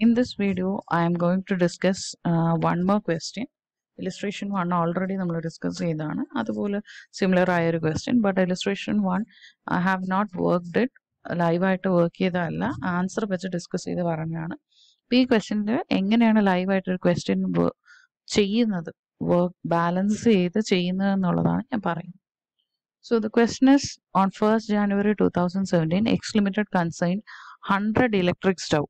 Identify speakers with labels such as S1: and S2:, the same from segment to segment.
S1: In this video, I am going to discuss uh, one more question. Illustration 1 already നമ്മൾ discuss ചെയ്തതാണ്. അതുപോലെ similar ആയ ഒരു question but illustration one I have not worked it ലൈവായിട്ട് work ചെയ്തതല്ല. Answer വെച്ച് discuss ചെയ്ത് പറഞ്ഞാണ് ഈ ക്വസ്റ്റ്യനിൽ എങ്ങനെയാണ് ലൈവായിട്ട് ഒരു ക്വസ്റ്റ്യൻ ചെയ്യുന്നത്? വർക്ക് ബാലൻസ് ചെയ്ത് ചെയ്യുന്നത് എന്നുള്ളതാണ് ഞാൻ പറയുന്നത്. So the question is on first January two thousand seventeen X limited consign hundred electric stove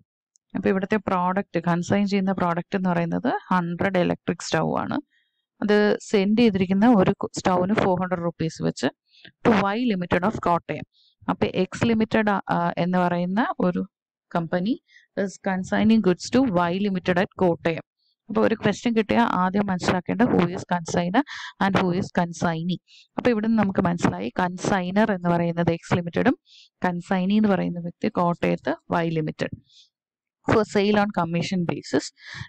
S1: അപ്പോൾ ഇവിടുത്തെ പ്രോഡക്റ്റ് കൺസൈൻ ചെയ്യുന്ന പ്രോഡക്റ്റ് എന്ന് പറയുന്നത് ഹൺഡ്രഡ് ഇലക്ട്രിക് സ്റ്റൗ ആണ്. അത് സെൻഡ് ചെയ്തിരിക്കുന്ന ഒരു സ്റ്റൗവിന് ഫോർ ഹൺഡ്രഡ് റുപ്പീസ് വെച്ച് to Y limited of Kottayam അപ്പോൾ എക്സ് ലിമിറ്റഡ് എന്ന് പറയുന്ന ഒരു company consigning goods to Y limited at Kottayam അപ്പോൾ ഒരു ക്വസ്റ്റ്യൻ കിട്ടിയാൽ ആദ്യം മനസ്സിലാക്കേണ്ട who is consignor and who is consignee അപ്പോൾ ഇവിടെ നിന്ന് നമുക്ക് മനസ്സിലായി കൺസൈനർ എന്ന് പറയുന്നത് എക്സ് ലിമിറ്റഡും കൺസൈനി എന്ന് പറയുന്ന വ്യക്തി കോട്ടയത്ത് Y limited for sale on commission basis.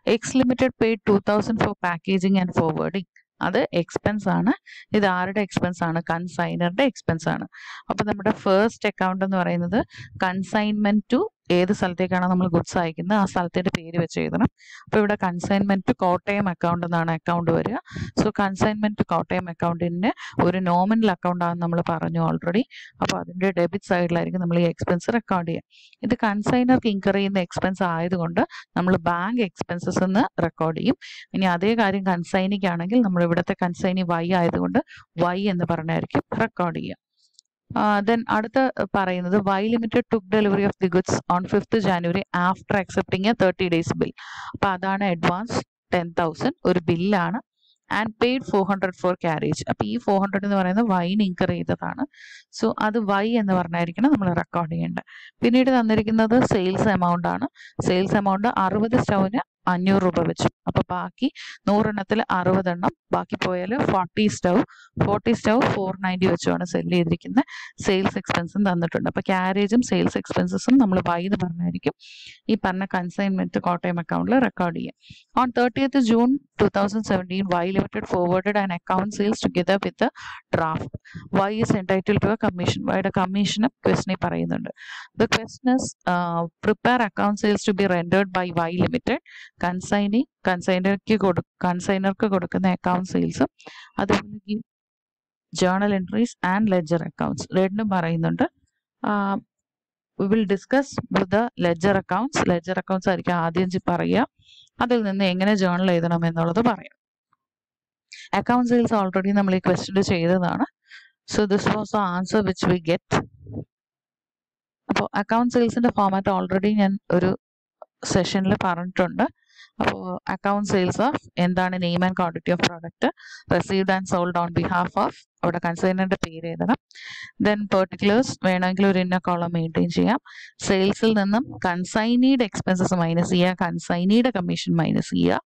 S1: X Limited paid 2000 for packaging and forwarding. അത് എക്സ്പെൻസ് ആണ് ഇത് ആരുടെ എക്സ്പെൻസ് ആണ് കൺസൈനറുടെ എക്സ്പെൻസ് ആണ് അപ്പൊ നമ്മുടെ ഫേസ്റ്റ് അക്കൗണ്ട് എന്ന് പറയുന്നത് കൺസൈൻമെന്റ് ടു ഏത് സ്ഥലത്തേക്കാണോ നമ്മൾ ഗുഡ്സ് അയക്കുന്നത് ആ സ്ഥലത്തിന്റെ പേര് വെച്ച് എഴുതണം. അപ്പോൾ ഇവിടെ കൺസൈൻമെന്റ് ടു കോട്ടയം അക്കൗണ്ട് എന്നാണ് അക്കൗണ്ട് വരിക. സോ കൺസൈൻമെന്റ് ടു കോട്ടയം അക്കൗണ്ടിന്റെ ഒരു നോമിനൽ അക്കൗണ്ട് ആണെന്ന് നമ്മൾ പറഞ്ഞു ഓൾറെഡി അപ്പോൾ അതിന്റെ ഡെബിറ്റ് സൈഡിലായിരിക്കും നമ്മൾ ഈ എക്സ്പെൻസ് റെക്കോർഡ് ചെയ്യുക. ഇത് കൺസൈനർക്ക് ഇൻകർ ചെയ്യുന്ന എക്സ്പെൻസ് ആയതുകൊണ്ട് നമ്മൾ ബാങ്ക് എക്സ്പെൻസസ് എന്ന് റെക്കോർഡ് ചെയ്യും. ഇനി അതേ കാര്യം കൺസൈനിക്കാണെങ്കിൽ നമ്മൾ ഇവിടുത്തെ കൺസൈനി വൈ ആയതുകൊണ്ട് വൈ എന്ന് പറഞ്ഞായിരിക്കും റെക്കോർഡ് ചെയ്യുക. ദെൻ അടുത്ത പറയുന്നത് Y limited took delivery of the goods on fifth January after accepting a thirty days bill അപ്പോൾ അതാണ് അഡ്വാൻസ് ടെൻ തൗസൻഡ് ഒരു ബില്ലാണ് and paid four hundred for carriage അപ്പം ഈ ഫോർ ഹൺഡ്രഡ് എന്ന് പറയുന്നത് വൈൻ ഇൻകർ ചെയ്തതാണ്. സോ അത് വൈ എന്ന് പറഞ്ഞായിരിക്കണം നമ്മൾ റെക്കോർഡ് ചെയ്യേണ്ടത്. പിന്നീട് തന്നിരിക്കുന്നത് സെയിൽസ് എമൗണ്ട് ആണ്. സെയിൽസ് എമൗണ്ട് അറുപത് സ്റ്റൗവിന് അഞ്ഞൂറ് രൂപ വെച്ചു. അപ്പൊ ബാക്കി നൂറെണ്ണത്തിൽ അറുപതെണ്ണം. ബാക്കി പോയാൽ forty stove forty stove four ninety വെച്ചുമാണ് sell ചെയ്തിരിക്കുന്നത് സെയിൽസ് എക്സ്പെൻസും തന്നിട്ടുണ്ട്. അപ്പൊ ക്യാരേജും സെയിൽസ് എക്സ്പെൻസസും നമ്മൾ വൈ എന്ന് പറഞ്ഞായിരിക്കും. ഈ പറഞ്ഞ കൺസൈൻമെന്റ് കോട്ടയം അക്കൗണ്ടിൽ റെക്കോർഡ് ചെയ്യുക on thirtieth June two thousand seventeen Y limited forwarded and account sales together with draft Y is entitle to a commission വൈയുടെ കമ്മീഷനും ക്വസ്റ്റിനിൽ പറയുന്നുണ്ട്. The question is prepare account sales to be rendered by Y limited consignee കൺസൈനർക്ക് കൊടു കൺസൈനർക്ക് കൊടുക്കുന്ന account സെയിൽസും അതുപോലെ journal entries and ledger accounts രണ്ടും പറയുന്നുണ്ട്. Will discuss with the ledger accounts ledger accounts ആയിരിക്കും ആദ്യം പറയുക. അതിൽ നിന്ന് എങ്ങനെ ജേണൽ എഴുതണം എന്നുള്ളത് പറയാം. അക്കൗണ്ട് സെയിൽസ് ഓൾറെഡി നമ്മൾ ഈ ക്വസ്റ്റ്യൻ ചെയ്തതാണ്. So this was the answer which we get അപ്പോൾ അക്കൗണ്ട് സെയിൽസിന്റെ ഫോമാറ്റ് ഓൾറെഡി ഞാൻ ഒരു സെഷനിൽ പറഞ്ഞിട്ടുണ്ട്. അപ്പോൾ അക്കൗണ്ട് സെയിൽസ് ഓഫ് എന്താണ് name and quantity of product received and sold on behalf of അവിടെ കൺസൈനറിന്റെ പേര് എഴുതണം. ദെൻ പെർട്ടിക്കുലേഴ്സ് വേണമെങ്കിൽ ഒരു ഇന്ന കോളം മെയിന്റെയിൻ ചെയ്യാം. സെയിൽസിൽ നിന്നും കൺസൈനീഡ് എക്സ്പെൻസസ് മൈനസ് ചെയ്യുക കൺസൈനീഡ് കമ്മീഷൻ മൈനസ് ചെയ്യുക.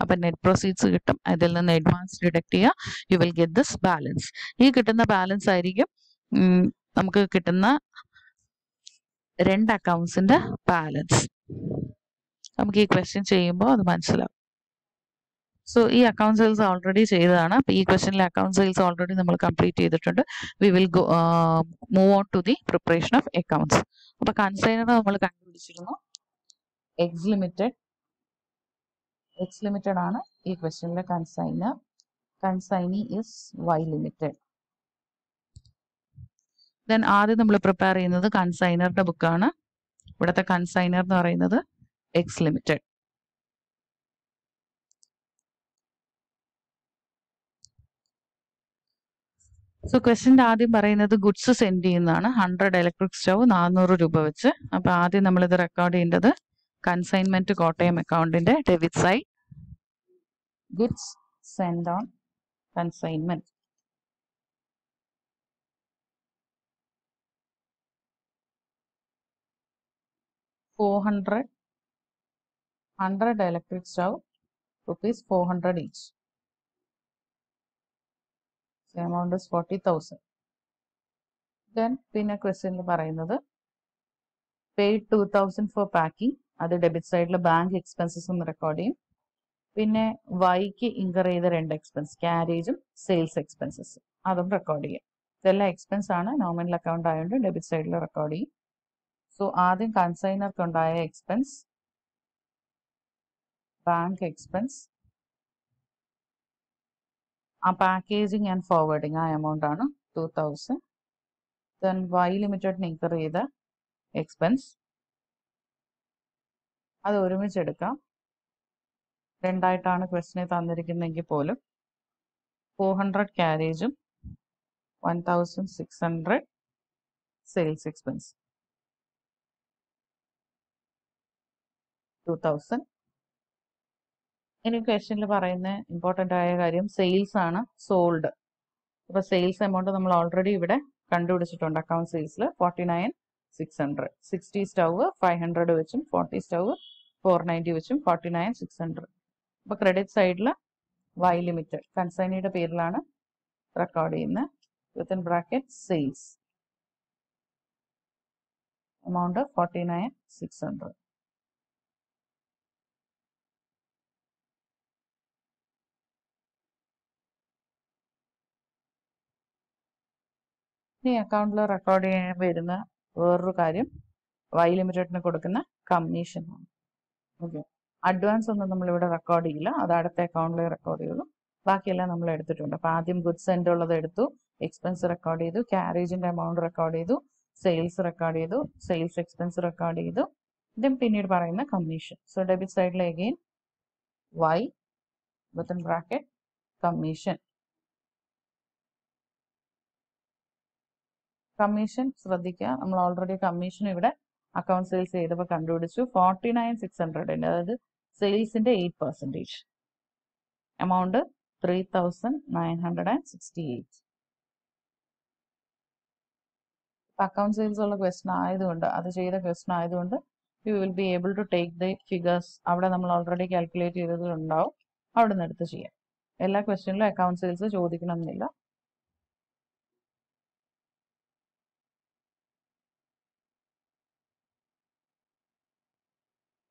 S1: അപ്പൊ നെറ്റ് പ്രൊസീഡ്സ് കിട്ടും. അതിൽ നിന്ന് അഡ്വാൻസ് ഡിഡക്ട് ചെയ്യുക. You will get this balance ഈ കിട്ടുന്ന ബാലൻസ് ആയിരിക്കും നമുക്ക് കിട്ടുന്ന രണ്ട് അക്കൗണ്ട്സിന്റെ ബാലൻസ് നമുക്ക് ഈ ക്വസ്റ്റ്യൻ ചെയ്യുമ്പോൾ അത് മനസ്സിലാവും. സോ ഈ അക്കൗണ്ട് സെയിൽസ് ഓൾറെഡി ചെയ്തതാണ്. അപ്പൊ ഈ ക്വസ്റ്റ്യനിലെ അക്കൗണ്ട് സെയിൽസ് ഓൾറെഡി നമ്മൾ കംപ്ലീറ്റ് ചെയ്തിട്ടുണ്ട്. We will move on to the preparation of accounts അപ്പൊ കൺസൈനർ നമ്മൾ കണ്ടുപിടിച്ചിരുന്നു. എക്സ് ലിമിറ്റഡ് എക്സ് ലിമിറ്റഡ് ആണ് ഈ ക്വസ്റ്റ്യനിലെ consignor consignee is Y limited then ആദ്യം നമ്മൾ പ്രിപ്പയർ ചെയ്യുന്നത് കൺസൈനറുടെ ബുക്കാണ് ഇവിടുത്തെ കൺസൈനർ എന്ന് പറയുന്നത് എക്സ് Limited. സോ ക്വസ്റ്റിന്റെ ആദ്യം പറയുന്നത് ഗുഡ്സ് സെൻഡ് ചെയ്യുന്നതാണ്. ഹൺഡ്രഡ് ഇലക്ട്രിക് സ്റ്റവ് നാനൂറ് രൂപ വെച്ച്. അപ്പം ആദ്യം നമ്മളിത് റെക്കോർഡ് ചെയ്യേണ്ടത് കൺസൈൻമെന്റ് കോട്ടയം അക്കൗണ്ടിന്റെ debit side goods send on consignment four hundred hundred electric stove rupees four hundred each amount is forty thousand പിന്നെ ക്വസ്റ്റ്യനിൽ പറയുന്നത് paid two thousand for packing അത് ഡെബിറ്റ് സൈഡിൽ ബാങ്ക് എക്സ്പെൻസസ് ഒന്ന് റെക്കോർഡ് ചെയ്യും. പിന്നെ വൈക്ക് ഇൻകർ ചെയ്ത രണ്ട് എക്സ്പെൻസ് ക്യാരേജും സെയിൽസ് എക്സ്പെൻസസ് അതും റെക്കോർഡ് ചെയ്യാം. ഇതെല്ലാം എക്സ്പെൻസ് ആണ് നോമിനൽ അക്കൗണ്ട് ആയതുകൊണ്ട് ഡെബിറ്റ് സൈഡിൽ റെക്കോർഡ് ചെയ്യും. സോ ആദ്യം കൺസൈനർക്ക് ഉണ്ടായ എക്സ്പെൻസ് ബാങ്ക് എക്സ്പെൻസ് ആ പാക്കേജിങ് ആൻഡ് ഫോർവേഡിങ് ആ എമൗണ്ട് ആണ് ടു തൗസൻഡ് ദെൻ വൈ ലിമിറ്റഡിന് ഇൻകർ ചെയ്ത എക്സ്പെൻസ് അത് ഒരുമിച്ച് എടുക്കാം. രണ്ടായിട്ടാണ് ക്വസ്റ്റിനെ തന്നിരിക്കുന്നതെങ്കിൽ പോലും four hundred ക്യാരേജും one thousand six hundred sales expense two thousand ഇനി ക്വസ്റ്റ്യനിൽ പറയുന്ന ഇമ്പോർട്ടന്റ് ആയ കാര്യം സെയിൽസ് ആണ് സോൾഡ് അപ്പോൾ സെയിൽസ് എമൗണ്ട് നമ്മൾ ഓൾറെഡി ഇവിടെ കണ്ടുപിടിച്ചിട്ടുണ്ട് account സെയിൽസിൽ forty nine six hundred sixty stove five hundred വെച്ചും ഫോർട്ടി സ്റ്റവ് ഫോർ നയന്റി വെച്ചും ഫോർട്ടി നയൻ സിക്സ് ഹൺഡ്രഡ് അപ്പോൾ ക്രെഡിറ്റ് സൈഡിൽ വൈ ലിമിറ്റഡ് കൺസൈനിയുടെ പേരിലാണ് റെക്കോർഡ് ചെയ്യുന്നത് within bracket sales amount forty nine six hundred ഇനി അക്കൗണ്ടിൽ റെക്കോർഡ് ചെയ്യാൻ വരുന്ന വേറൊരു കാര്യം വൈ ലിമിറ്റഡിന് കൊടുക്കുന്ന കമ്മീഷൻ ആണ്. ഓക്കെ അഡ്വാൻസ് ഒന്നും നമ്മളിവിടെ റെക്കോർഡ് ചെയ്യില്ല. അത് അടുത്ത അക്കൗണ്ടിൽ റെക്കോർഡ് ചെയ്യുള്ളൂ ബാക്കിയെല്ലാം നമ്മൾ എടുത്തിട്ടുണ്ട്. അപ്പോൾ ആദ്യം ഗുഡ്സ് എന്റെ ഉള്ളത് എടുത്തു എക്സ്പെൻസ് റെക്കോർഡ് ചെയ്തു ക്യാരേജിന്റെ എമൗണ്ട് റെക്കോർഡ് ചെയ്തു സെയിൽസ് റെക്കോർഡ് ചെയ്തു സെയിൽസ് എക്സ്പെൻസ് റെക്കോർഡ് ചെയ്തു. ഇതും പിന്നീട് പറയുന്ന കമ്മീഷൻ സോ ഡെബിറ്റ് സൈഡിൽ again Y within bracket commission commission ശ്രദ്ധിക്കുക. നമ്മൾ ഓൾറെഡി കമ്മീഷൻ ഇവിടെ അക്കൗണ്ട് സെയിൽസ് ചെയ്തപ്പോൾ കണ്ടുപിടിച്ചു. ഫോർട്ടി നയൻ സിക്സ് ഹൺഡ്രഡിന്റെ അതായത് സെയിൽസിന്റെ eight percentage amount three thousand nine hundred and sixty eight account sales ഉള്ള ക്വസ്റ്റൻ ആയതുകൊണ്ട് അത് ചെയ്ത ക്വസ്റ്റൻ ആയതുകൊണ്ട് you will be able to take the figures അവിടെ നമ്മൾ ഓൾറെഡി കാൽക്കുലേറ്റ് ചെയ്തതിലുണ്ടാവും അവിടെ നിന്ന് എടുത്ത് ചെയ്യാം. എല്ലാ ക്വസ്റ്റ്യനിലും അക്കൗണ്ട് സെയിൽസ് ചോദിക്കണമെന്നില്ല.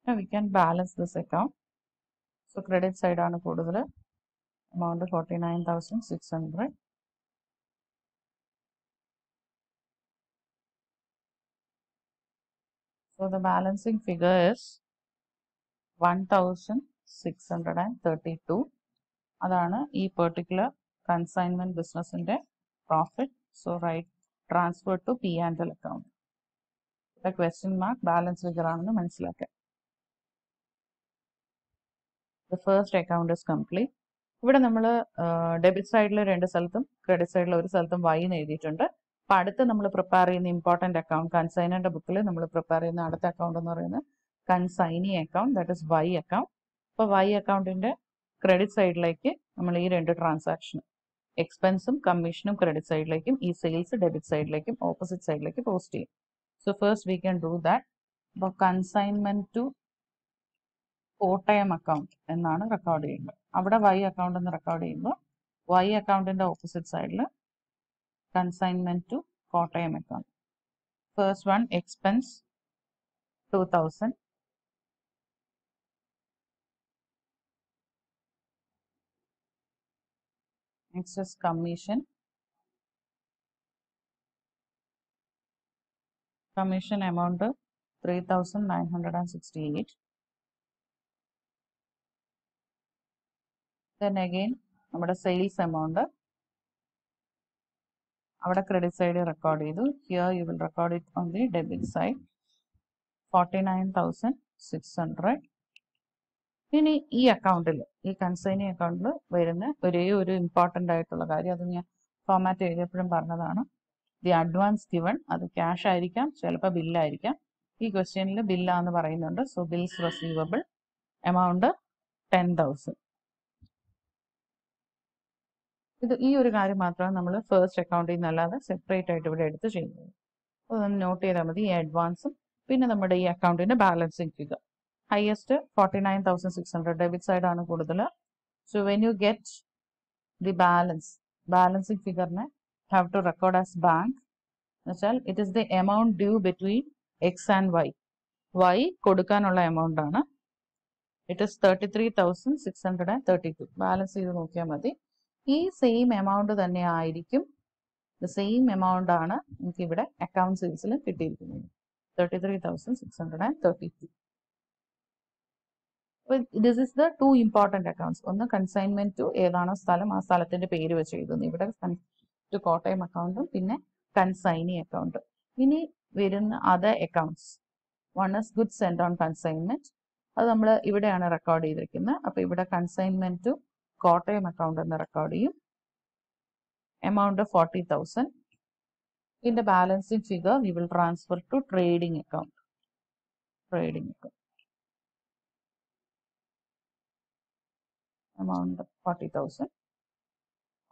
S1: We can balance this account. So credit side ആണ് കൂടുതൽ amount forty nine thousand six hundred So the balancing figure is 1632 അതാണ് ഈ പെർട്ടിക്കുലർ കൺസൈൻമെന്റ് ബിസിനസിന്റെ profit so right transfer to P and L account question mark balance figure ആണെന്ന് മനസ്സിലാക്കുക the first account is complete ഇവിടെ നമ്മൾ debit സൈഡിൽ രണ്ട് സ്ഥലത്തും ക്രെഡിറ്റ് സൈഡിൽ ഒരു സ്ഥലത്തും വൈ എന്ന് എഴുതിയിട്ടുണ്ട്. അപ്പൊ അടുത്ത് നമ്മൾ പ്രിപ്പയർ ചെയ്യുന്ന ഇമ്പോർട്ടന്റ് അക്കൗണ്ട് കൺസൈനറിന്റെ ബുക്കിൽ നമ്മൾ പ്രിപ്പയർ ചെയ്യുന്ന അടുത്ത അക്കൗണ്ട് എന്ന് പറയുന്നത് consignee account that is Y account അപ്പോൾ വൈ അക്കൗണ്ടിന്റെ ക്രെഡിറ്റ് സൈഡിലേക്ക് നമ്മൾ ഈ രണ്ട് ട്രാൻസാക്ഷൻ എക്സ്പെൻസും കമ്മീഷനും ക്രെഡിറ്റ് സൈഡിലേക്കും ഈ സെയിൽസ് ഡെബിറ്റ് സൈഡിലേക്കും ഓപ്പോസിറ്റ് സൈഡിലേക്ക് പോസ്റ്റ് ചെയ്യും. So first we can do that അപ്പോൾ കൺസൈൻമെന്റ് ടു കോട്ടയം അക്കൗണ്ട് എന്നാണ് റെക്കോർഡ് ചെയ്യുന്നത്. അവിടെ വൈ അക്കൗണ്ട് എന്ന് റെക്കോർഡ് ചെയ്യുമ്പോൾ വൈ അക്കൗണ്ടിന്റെ ഓപ്പോസിറ്റ് സൈഡിൽ consignment to Kottayam account first one expense two thousand next is commission. Commission amount 3968 then again നമ്മുടെ sales amount അവിടെ ക്രെഡിറ്റ് സൈഡ് റെക്കോർഡ് ചെയ്തു. Here you will record it on the debit side forty nine thousand six hundred ഇനി ഈ അക്കൗണ്ടിൽ ഈ consignee അക്കൗണ്ടിൽ വരുന്ന ഒരേ ഒരു ഇമ്പോർട്ടന്റ് ആയിട്ടുള്ള കാര്യം അത് ഞാൻ ഫോമാറ്റ് ചെയ്തപ്പോഴും പറഞ്ഞതാണ്. ദി അഡ്വാൻസ് ഗിവൺ അത് ക്യാഷ് ആയിരിക്കാം ചിലപ്പോൾ ബില്ലായിരിക്കാം ഈ ക്വസ്റ്റ്യനിൽ ബില്ലാന്ന് പറയുന്നുണ്ട്. So bills receivable amount ten thousand ഇത് ഈ ഒരു കാര്യം മാത്രമാണ് നമ്മൾ ഫേസ്റ്റ് അക്കൗണ്ടിൽ നിന്നല്ലാതെ സെപ്പറേറ്റ് ആയിട്ട് ഇവിടെ എടുത്ത് ചെയ്യുന്നത്. അതൊന്ന് നോട്ട് ചെയ്താൽ മതി ഈ അഡ്വാൻസും പിന്നെ നമ്മുടെ ഈ അക്കൗണ്ടിന്റെ balancing figure highest forty nine thousand six hundred debit side ആണ് കൂടുതൽ. So when you get the balance balancing ഫിഗറിനെ have to record as bank എന്നുവെച്ചാൽ it is the amount due between X and Y Y കൊടുക്കാനുള്ള amount ആണ്. It is thirty three thousand six hundred and thirty two balance ചെയ്ത് നോക്കിയാൽ മതി. ഈ same amount തന്നെ ആയിരിക്കും. The same amount ആണ് എനിക്ക് ഇവിടെ അക്കൗണ്ട് സെയിൽസിൽ കിട്ടിയിരിക്കുന്നത്. Thirty three thousand six hundred and thirty two this is the two important accounts ഒന്ന് കൺസൈൻമെന്റ് ടു ഏതാണോ സ്ഥലം ആ സ്ഥലത്തിന്റെ പേര് വെച്ച് എഴുതുന്നു. ഇവിടെ ടു കോട്ടയം അക്കൗണ്ടും പിന്നെ കൺസൈനി അക്കൗണ്ട് ഇനി വരുന്ന other accounts one is good send on consignment അത് നമ്മൾ ഇവിടെയാണ് റെക്കോർഡ് ചെയ്തിരിക്കുന്നത്. അപ്പൊ ഇവിടെ കൺസൈൻമെന്റ് ടു കോട്ടയം അക്കൗണ്ട് എന്ന് റെക്കോർഡ് ചെയ്യും എമൗണ്ട് ഫോർട്ടി തൗസൻഡ് ഇതിന്റെ balancing figure we will transfer to trading account trading account amount forty 40,000.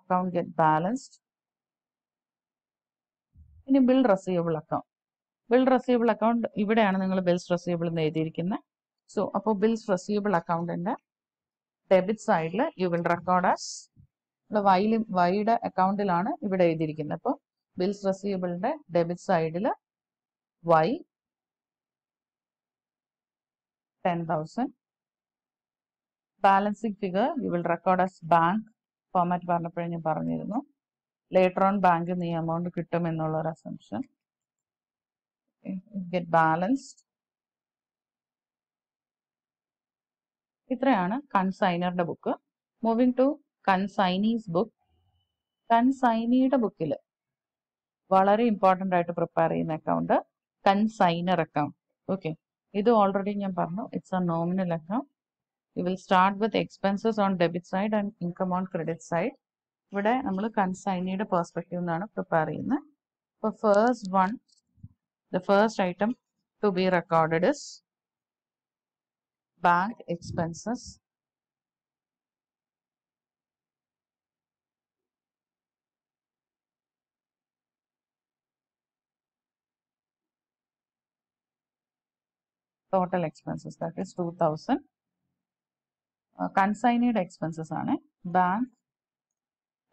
S1: Account get balanced. ഇനി bill receivable account bill receivable account ഇവിടെയാണ് നിങ്ങൾ ബിൽസ് റെസീവബിൾ എന്ന് എഴുതിയിരിക്കുന്നത് സോ അപ്പോൾ bills receivable അക്കൗണ്ടിന്റെ ഡെബിറ്റ് സൈഡിൽ യു വിൽ റെക്കോർഡ് ആസ് നമ്മുടെ വൈലി വൈയുടെ അക്കൗണ്ടിലാണ് ഇവിടെ എഴുതിയിരിക്കുന്നത്. അപ്പോൾ ബിൽസ് റെസീവബിളിന്റെ ഡെബിറ്റ് സൈഡിൽ Y ten thousand balancing figure you will record as bank format പറഞ്ഞപ്പോഴേ ഞാൻ പറഞ്ഞിരുന്നു. ലേറ്റർ ഓൺ ബാങ്കിൽ നിന്ന് ഈ എമൗണ്ട് കിട്ടും എന്നുള്ള ഒരു അസംഷൻ ഗെറ്റ് ബാലൻസ്ഡ് ഇത്രയാണ് കൺസൈനറുടെ book moving to consignee's book കൺസൈനിയുടെ ബുക്കിൽ വളരെ ഇമ്പോർട്ടന്റ് ആയിട്ട് പ്രിപ്പയർ ചെയ്യുന്ന അക്കൗണ്ട് കൺസൈനർ അക്കൗണ്ട് ഓക്കെ ഇത് ഓൾറെഡി ഞാൻ പറഞ്ഞു. It's a nominal account you will start with expenses on debit side and income on credit side ഇവിടെ നമ്മൾ കൺസൈനിയുടെ പെർസ്പെക്റ്റീവ് നിന്നാണ് പ്രിപ്പയർ ചെയ്യുന്നത്. അപ്പോൾ first one the first item to be recorded is bank expenses. Total expenses that is 2000 uh, consigned expenses ആണ്. Bank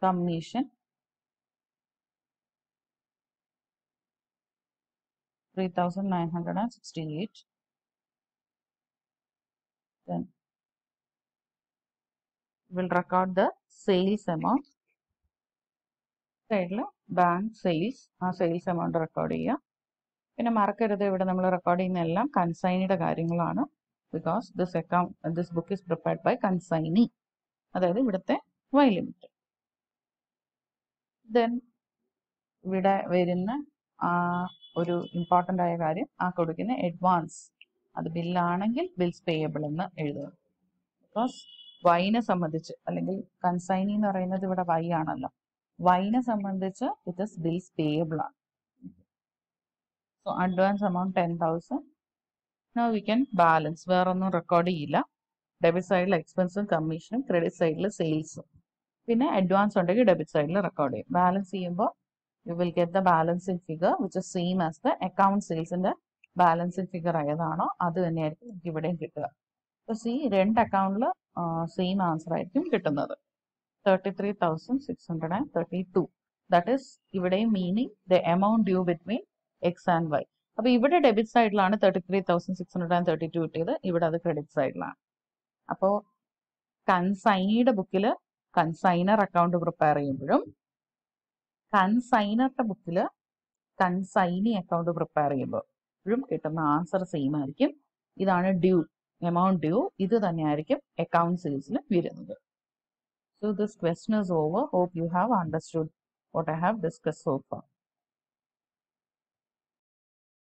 S1: commission 3968 then we'll record the sales amount. സൈഡിൽ bank sales ആ sales amount record ചെയ്യുക പിന്നെ മറക്കരുത് ഇവിടെ നമ്മൾ record ചെയ്യുന്ന എല്ലാം കൺസൈനിയുടെ കാര്യങ്ങളാണ്. Because this account this book is prepared by consignee അതായത് ഇവിടുത്തെ വൈ ലിമിറ്റ് ദെൻ ഇവിടെ വരുന്ന ഒരു ഇമ്പോർട്ടന്റ് ആയ കാര്യം ആ കൊടുക്കുന്ന അഡ്വാൻസ് അത് ബില്ലാണെങ്കിൽ ബിൽസ് പേയബിൾ എന്ന് എഴുതുക. ബിക്കോസ് വൈനെ സംബന്ധിച്ച് അല്ലെങ്കിൽ കൺസൈനി എന്ന് പറയുന്നത് ഇവിടെ വൈ ആണല്ലോ. വൈനെ സംബന്ധിച്ച് ഇറ്റ് ഇസ് ബിൽസ് പേയബിൾ ആണ്. So advance amount ten thousand no we can balance വേറൊന്നും റെക്കോർഡ് ചെയ്യില്ല. ഡെബിറ്റ് സൈഡിൽ എക്സ്പെൻസും കമ്മീഷനും ക്രെഡിറ്റ് സൈഡിൽ സെയിൽസും പിന്നെ അഡ്വാൻസ് ഉണ്ടെങ്കിൽ ഡെബിറ്റ് സൈഡിൽ റെക്കോർഡ് ചെയ്യും. ബാലൻസ് ചെയ്യുമ്പോൾ you will get the balancing figure which is same as the account സെയിൽസിന്റെ balancing figure ഏതാണോ അത് തന്നെയായിരിക്കും നമുക്ക് ഇവിടെയും കിട്ടുക. അപ്പോൾ സി രണ്ട് അക്കൗണ്ടിൽ സെയിം ആൻസർ ആയിരിക്കും കിട്ടുന്നത്. Thirty three thousand six hundred and thirty two that is ഇവിടെയും meaning the amount due between X and Y അപ്പൊ ഇവിടെ ഡെബിറ്റ് സൈഡിലാണ് thirty three thousand six hundred and thirty two കിട്ടിയത്. ഇവിടെ അത് ക്രെഡിറ്റ് സൈഡിലാണ് അപ്പോൾ കൺസൈനിയുടെ ബുക്കിൽ കൺസൈനർ അക്കൗണ്ട് പ്രിപ്പയർ ചെയ്യുമ്പോഴും കൺസൈനറുടെ ബുക്കിൽ കൺസൈനി അക്കൗണ്ട് പ്രിപ്പയർ ചെയ്യുമ്പോഴും കിട്ടുന്ന ആൻസർ സെയിം ആയിരിക്കും. ഇതാണ് ഡ്യൂ എമൗണ്ട് ഡ്യൂ ഇത് തന്നെയായിരിക്കും അക്കൗണ്ട് സെയിൽസിൽ വരുന്നത്. So this question is over hope you have understood what I have discuss so far